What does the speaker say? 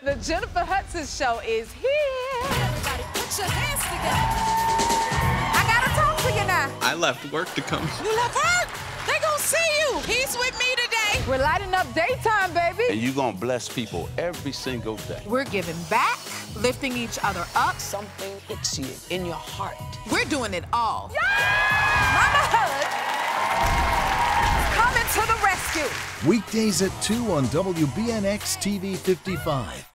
The Jennifer Hudson Show is here. Everybody put your hands together. I gotta talk to you now. I left work to come. You left work. They gonna see you. He's with me today. We're lighting up daytime, baby. And you're going to bless people every single day. We're giving back, lifting each other up. Something hits you in your heart. We're doing it all. Mama Weekdays at 2 on WBNX TV 55.